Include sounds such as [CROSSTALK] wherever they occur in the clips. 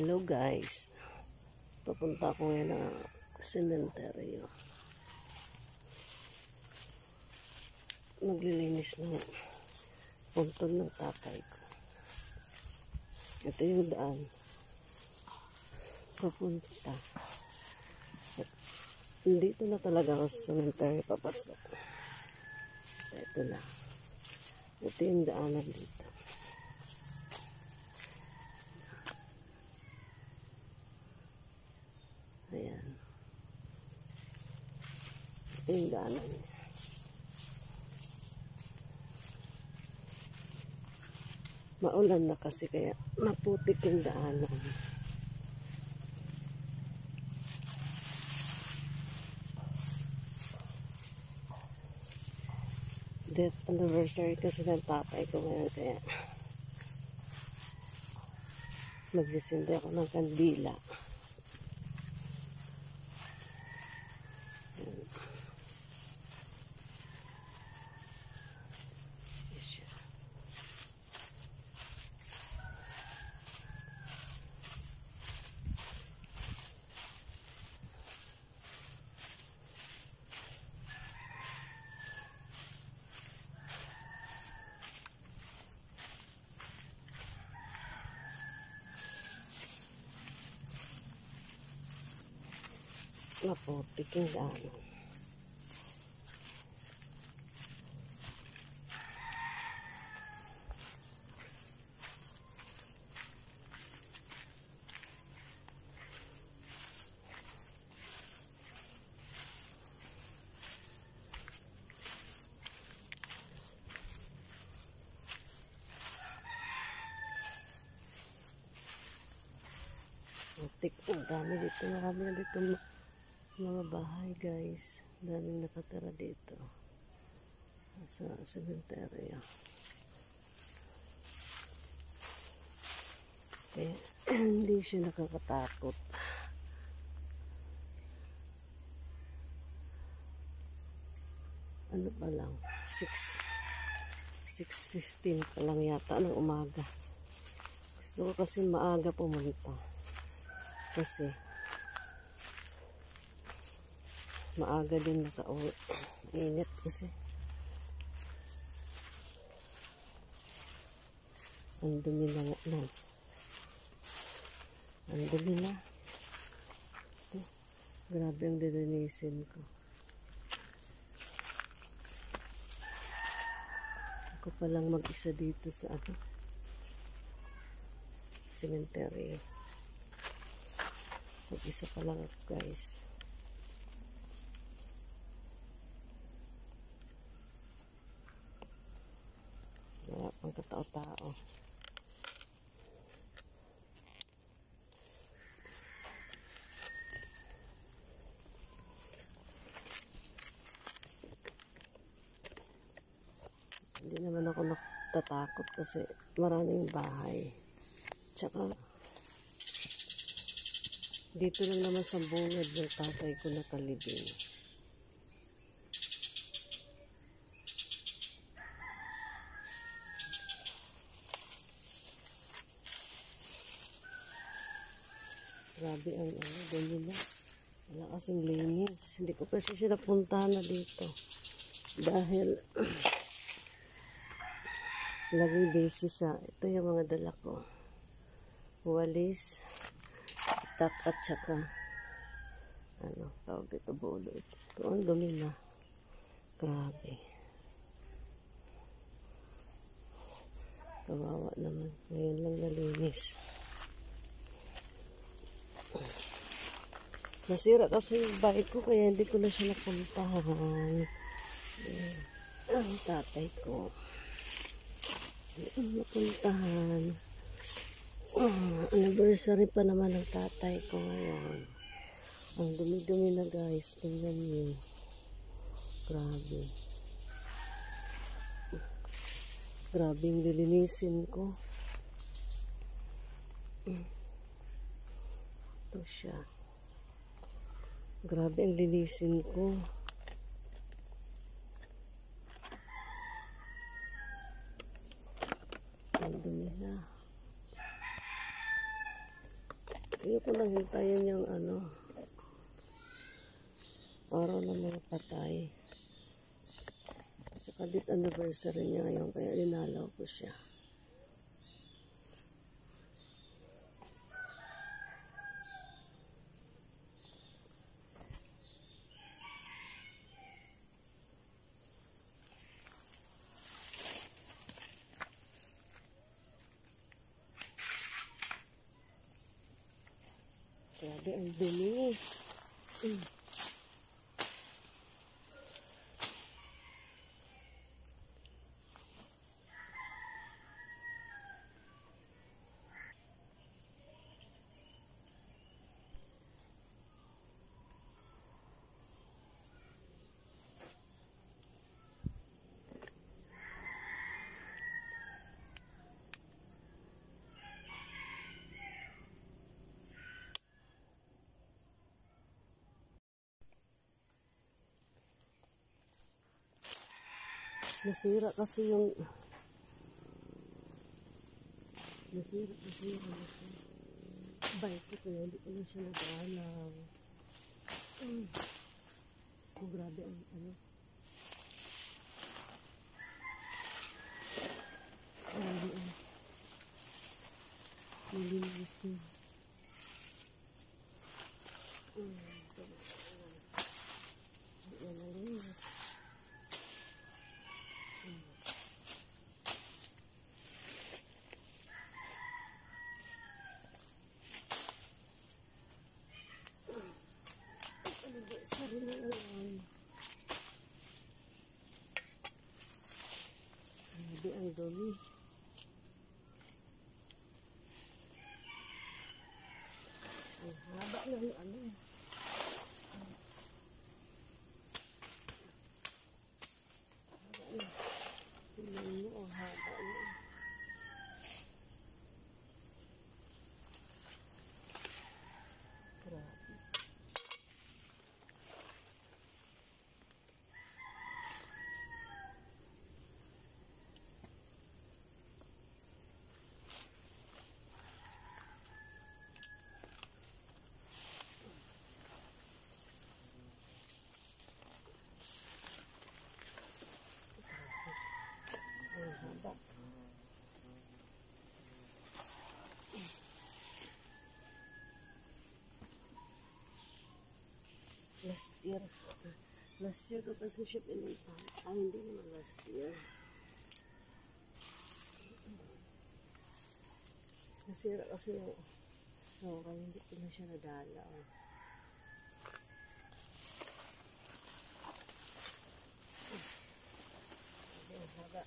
Hello guys. Papunta ko ngayon ng sementeryo. Maglilinis ng puntod ng tatay ko. Ito yung daan. Papunta. Dito na talaga ako sa sementeryo papasok. Ito lang. Ito yung daanan dito. Ayan. Niya. Maulan na kasi kaya maputik yung daanan. Death anniversary kasi ng tatay ko ngayon kaya magsisindi ako ng kandila. Siya. Maputik yung daanan. Putik. Ang dami dito. Marami na dito ma- mga bahay guys. Daming nakatira dito. Sa cemetery. Kaya [CLEARS THROAT] hindi siya nakakatakot. Ano pa lang? 6 6.15 pa lang yata ng umaga. Gusto ko kasi maaga pumunta. Kasi maaga din nakauwi. Init kasi. Ang dumi na na. Ang dumi na. Ito. Grabe ang dilinisin ko. Ako pa lang mag-isa dito sa ano. Cemetery. Mag-isa pa lang ako guys. Wala pang katao-tao. Hindi naman ako natatakot kasi maraming bahay. Tsaka, dito lang naman sa bungad ng tatay ko nakalibing. Grabe ang ano, ganyan na. Wala kasing linis. Hindi ko kasi siya napuntahan na dito. Dahil, [CLEARS THROAT] laging busy sa, ito yung mga dala ko. Walis, tak at saka, ano, tawag dito, bulo. Ito, ang dumi na. Grabe. Kawawa naman. Ngayon lang nalinis. Nasira kasi yung bike ko kaya hindi ko na siya napuntahan. Ayan. Ang tatay ko. Hindi ko na napuntahan. Ah, anniversary pa naman ng tatay ko ngayon. Ang dumi-dumi na guys. Tingnan niyo. Grabe. Grabe yung lilinisin ko. Ito siya. Grabe ang linisin ko. Dumi na. Ayoko lang hintayin yung ano, araw ng mga patay. Tsaka date anniversary niya ngayon, kaya linalaw ko siya. Grabe ang dumi. Mm. Nasira kasi yung nasira kasi yung ano bike ko kaya hindi ko na siya nag-alaw. Mm. So, grabe ang ano. Grabe ang nilinis niya. Mm. Yan na linis. Anniversary na naman. Grabe ang dumi. Ang haba ng ano. Haba na. Tingnan mo, ang haba na. Grabe. Ang haba. Last year. Last year ko kasi siya pinunta. Ah, hindi naman last year. Nasira kasi yung no, kaya hindi ko na siya nadala. Oh. Sabi,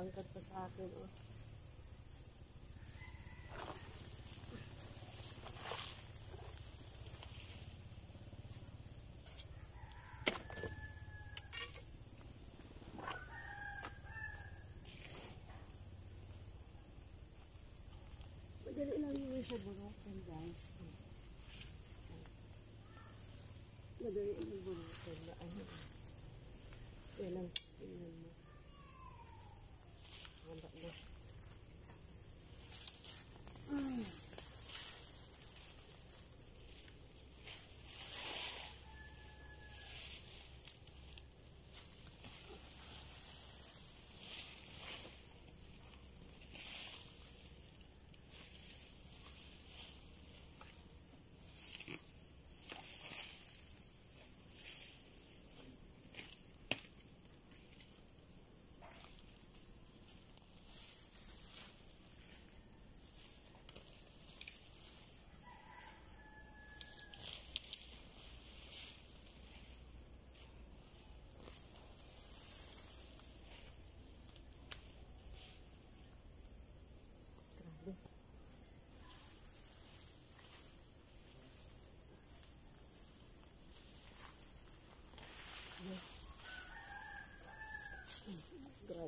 matangkad pa sa akin, oh. Madali lang yun siya bunutan, guys. Madali lang bunutan na ano. Yan lang, tingnan mo.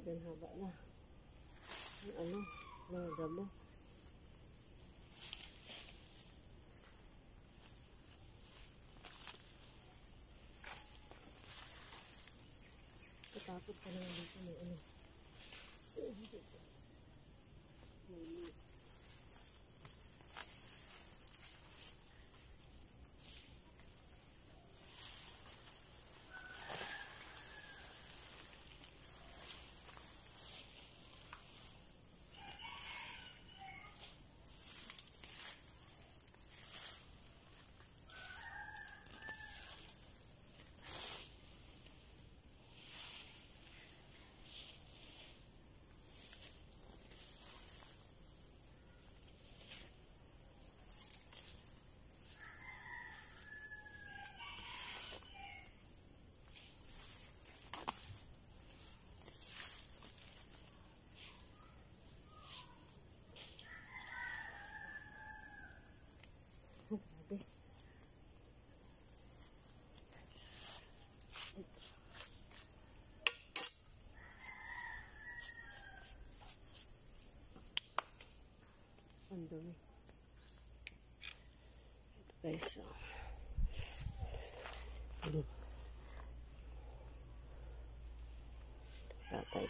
Dyan haba na. Ang ano, mga gamo. Katakot ka naman dito may ano. Grabe. Ang dumi. Ito guys, so. Ano? Tatay.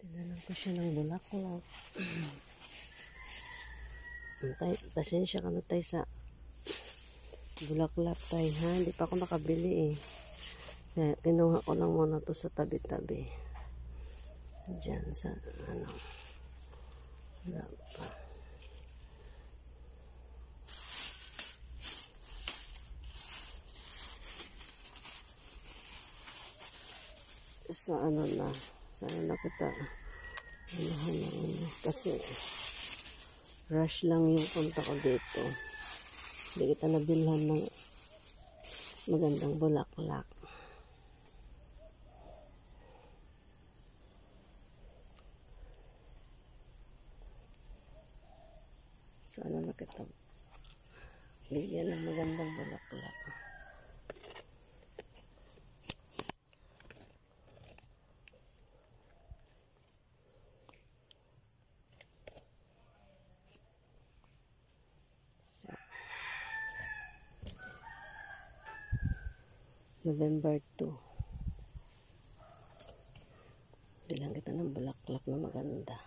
Tinanan ko siya ng bulaklak. [CLEARS THROAT] Tay, pasensya ka na tayo sa bulaklak tay ha. Hindi pa ako nakabili eh. Kaya kinuha ko lang muna to sa tabi-tabi. Diyan sa ano. Wala pa. Sa ano na. Sa ano na kita. Ano, ano, ano. Kasi rush lang yung punta ko dito. Hindi kita nabilhan ng magandang bulaklak. Sana na kita bigyan ng magandang bulaklak. November 2. Bilang kita ng bulaklak na maganda.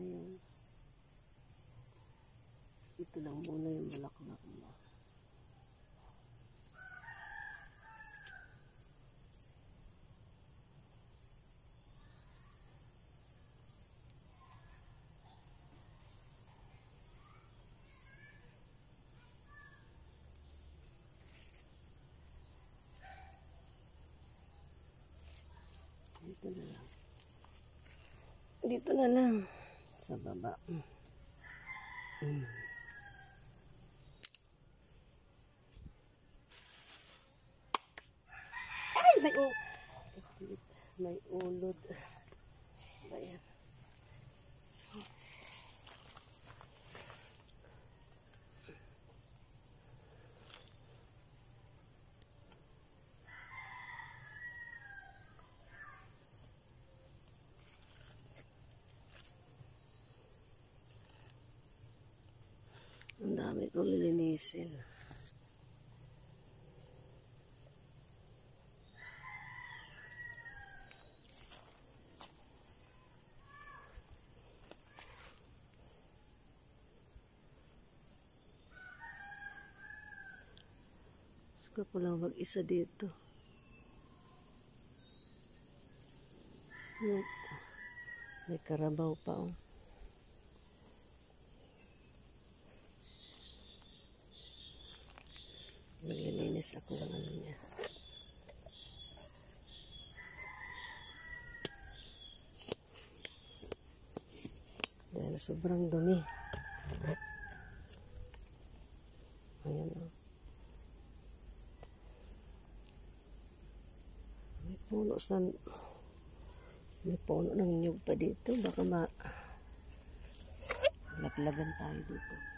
Ayun. Ito lang muna yung bulaklak mo. Dito na lang. Dito na lang. Sa baba. Mm. Ay! May u... May ulod. Ba yan? Ang dami kong lilinisin. Gusto ko lang mag-isa dito. May karabaw pa oh. Mabilis ako ng ano niya. Dahil sobrang dumi. Ayan o. May puno sa... May puno ng nyug pa dito. Baka ma... Laplagan tayo dito.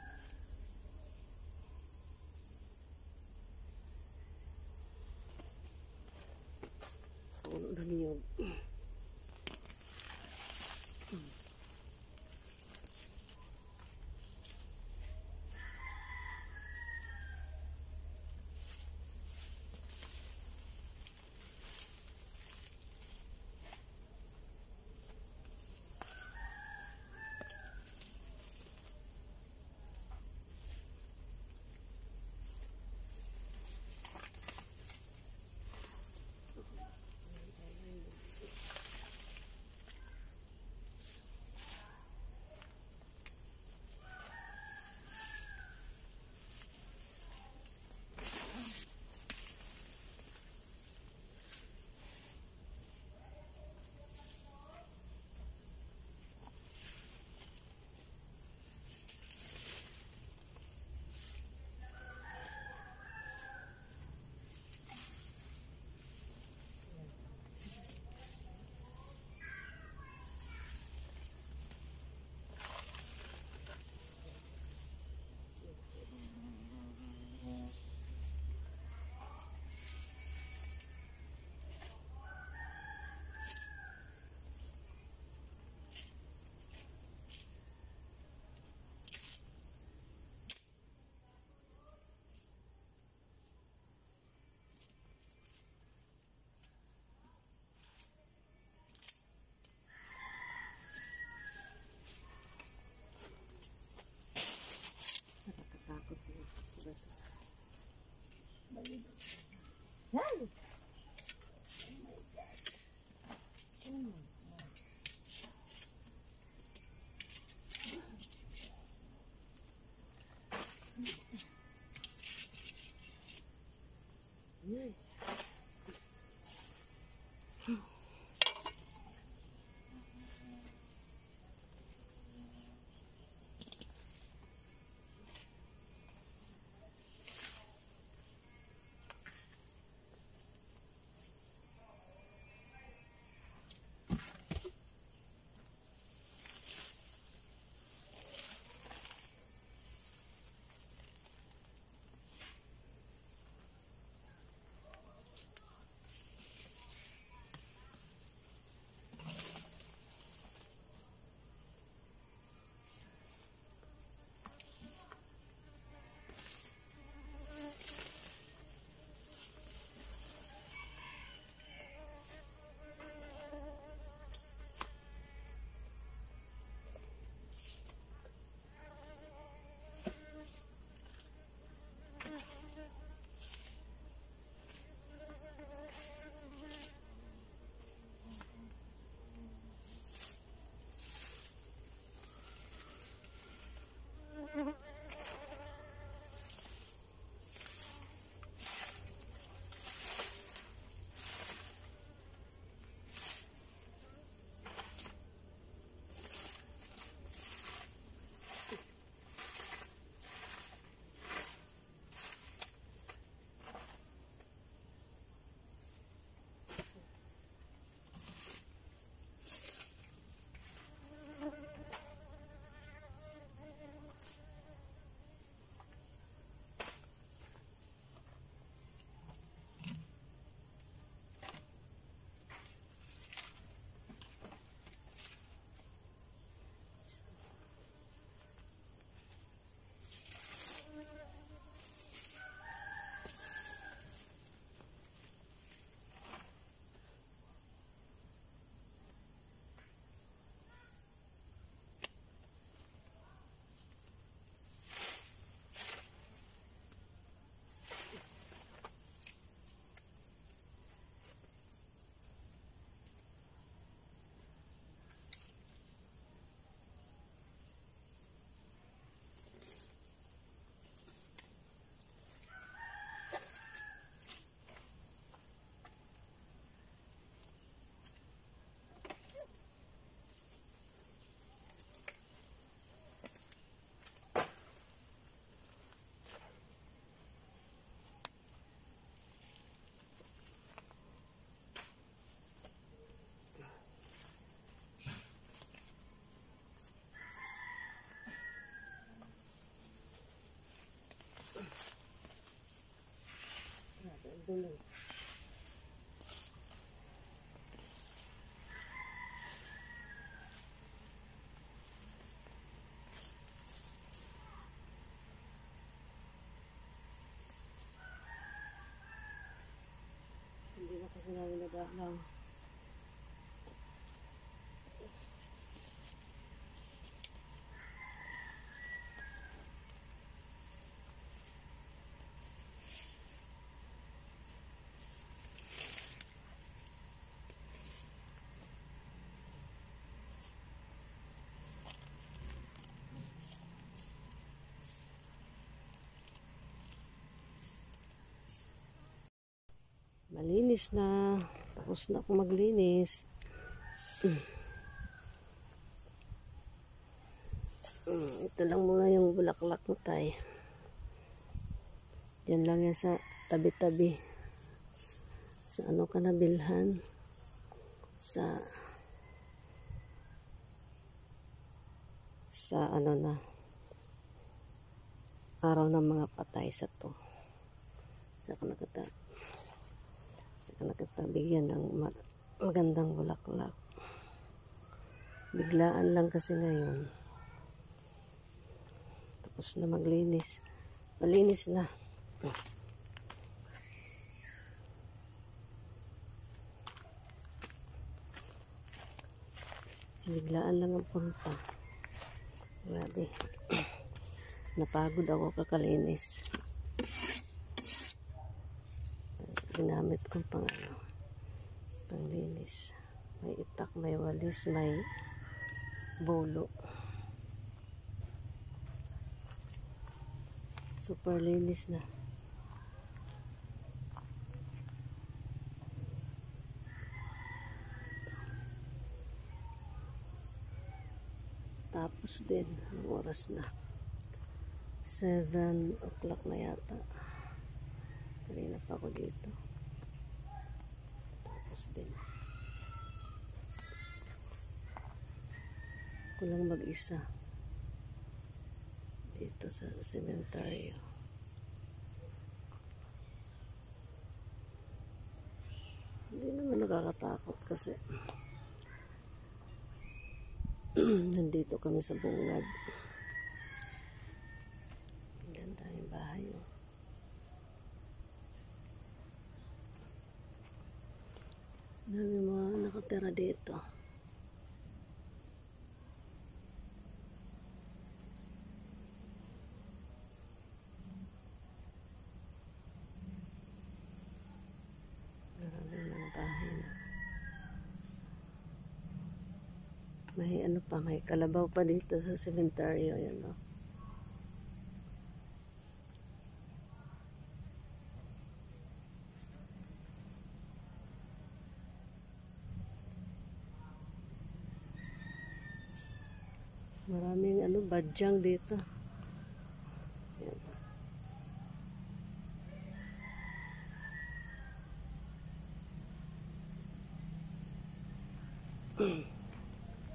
Malinis na. Tapos na ako maglinis. Mm, Ito lang muna yung bulaklak mo tay. Yan lang yan sa tabi-tabi. Sa ano ka nabilhan? Sa sa ano na araw ng mga patay sa to. Sa kanagata saka nakatabigyan ng ma- magandang bulaklak. Biglaan lang kasi ngayon. Tapos na maglinis. Malinis na. Biglaan lang ang punta. Grabe. [CLEARS THROAT] Napagod ako kakalinis ginamit ko pang ano, panglinis. May itak, may walis, may bolo. Super linis na. Tapos din, ang oras na. 7 o'clock na yata. Kanina pa ako dito. Tapos din. Ako lang mag-isa. Dito sa sementaryo. Hindi naman nakakatakot kasi [CLEARS THROAT] nandito kami sa bungad. Ganda yung bahay. Oh. Dami mga nakatira dito. Marami mga bahay na. May ano pa, may kalabaw pa dito sa sementaryo. Yan o. Maraming ano, badyang dito. Yan.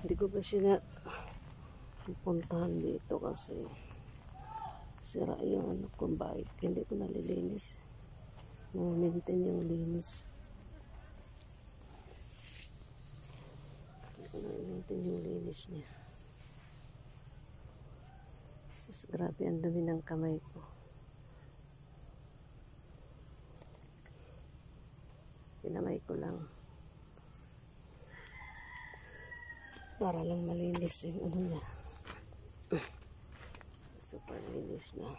Hindi ko pa siya na pupuntahan dito kasi sira yung ano kong bike. Hindi ko nalilinis. Na-maintain yung linis. Na-maintain yung linis niya. Sus, grabe ang dumi ng kamay ko. Pinamay ko lang. Para lang malinis yung ano niya. [CLEARS THROAT] Super linis na.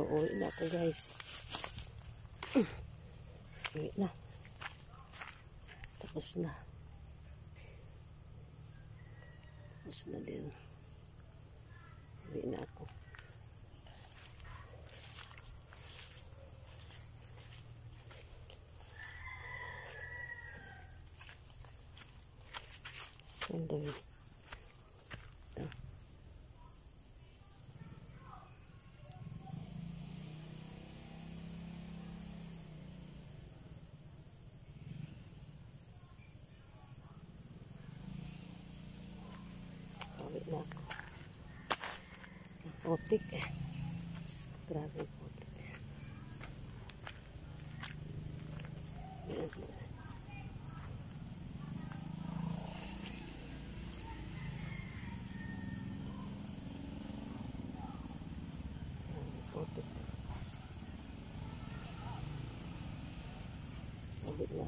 Uuwi na ako guys. [CLEARS THROAT] Uwi na. Tapos na. Tapos na din. Na ako. Sandali. Ito. Uwi na ako. Putik. Grabe putik. Ayan. Putik. Sabit na.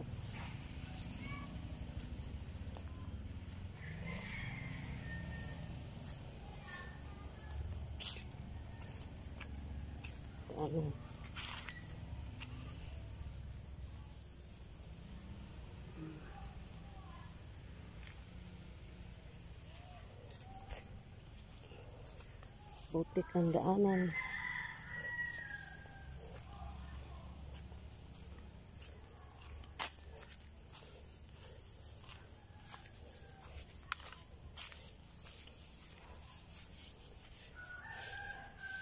Ano? Butik ang daanan.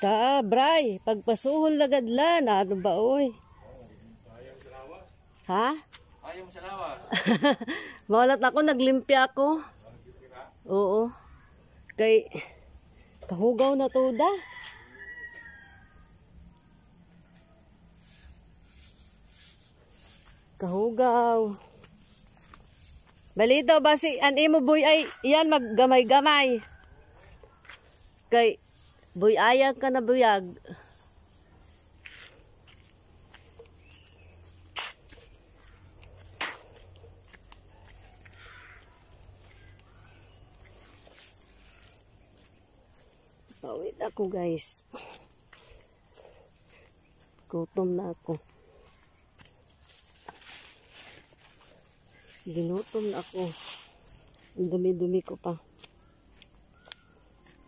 Ta, bray, pagpasuhol lagadla na ano ba oy? Ha? Ayaw mo sa lawas. [LAUGHS] Mawalat ako, naglimpya ako. Oo. Kay, kahugaw na to da. Kahugaw. Balito, basi, an imo boy ay, yan maggamay-gamay. Kay, boy ayag ka na buyag. Pawit ako guys. Gutom na ako. Ginutom na ako. Dumi-dumi ko pa.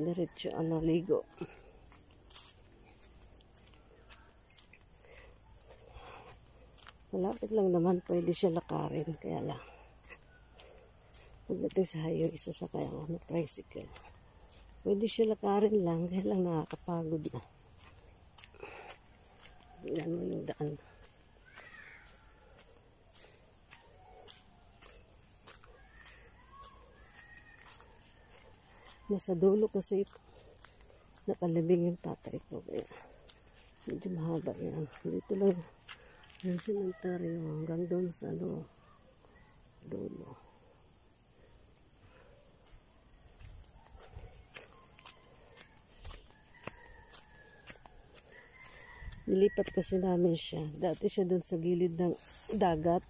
Diretso ano, ligo. Malapit lang naman, pwede siya lakarin. Kaya lang. Pagdating sa hayo, isa sa kaya ano, tricycle. Pwede siya lakarin lang, kaya lang nakakapagod na. Mo yung daan. Nasa dulo kasi nakalibing yung tatay ko. Kaya medyo mahaba yan. Dito lang yung sementaryo hanggang doon sa ano, dulo. Nilipat kasi namin siya. Dati siya doon sa gilid ng dagat.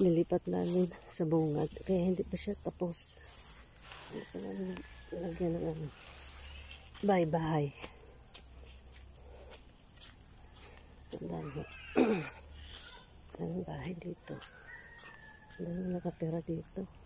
Nilipat namin sa bungad. Kaya hindi pa siya tapos. Hindi pa lagyan ng ano. Bye-bye. Ang dami. [CLEARS THROAT] Ang bahay dito. Dami nakatira dito.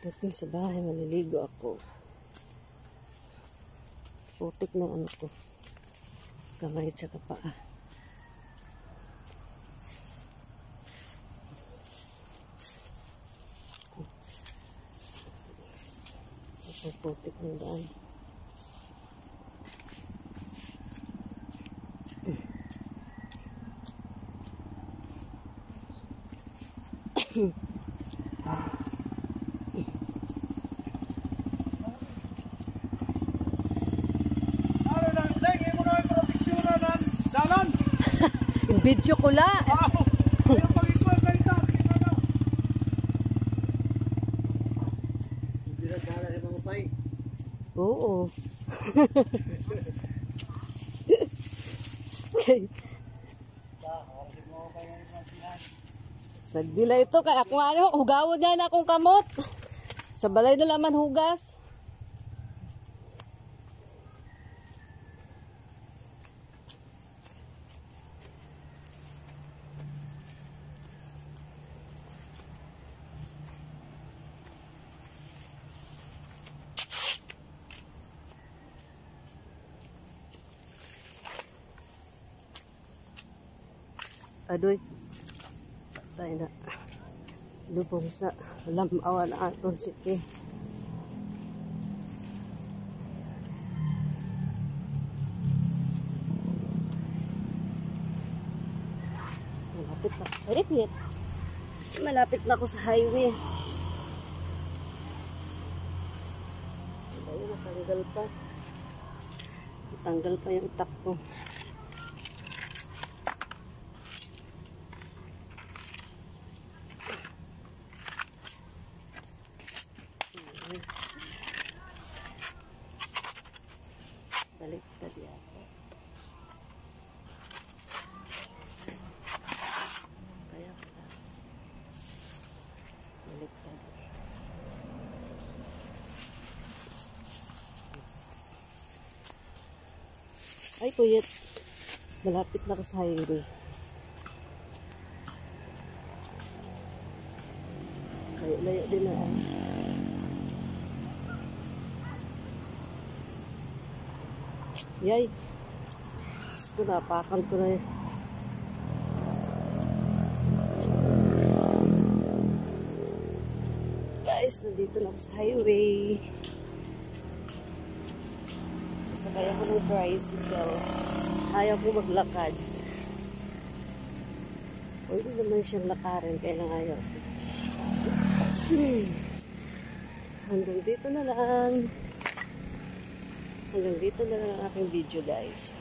Pagdating sa bahay, maliligo ako. Putik na ano ko. Kamay tsaka paa. Sa putik ng daan. Ano [CLEARS THROAT] lang, lagi mo na yung proteksyonan ng dalan. Yung video ko la. Wow! Ayaw pag-ikuan ka ito. Ano? Hindi na dala ng mga pay. Oo. okay. Sagdila ito kay ako ano, hugawon na akong kamot. Sa balay na laman hugas. Adoy. Tayo na. Lubong sa lamawa na aton siki. Malapit na. Wait. Malapit na ako sa highway. Ayun, natanggal pa. Natanggal pa yung utak ko. Baliktad yata. Kaya pala. Baliktad. Ay, kuyat. Malapit na ako sa highway. Layo-layo din na. ah. Yay. Diyos ko, napakan ko na eh. Guys, nandito na ako sa highway. Sasakay ako ng tricycle. Ayaw ko maglakad. Pwede naman siyang lakarin, kaya lang ayaw ko. Hmm. Hanggang dito na lang. Hanggang dito na lang ang aking video guys.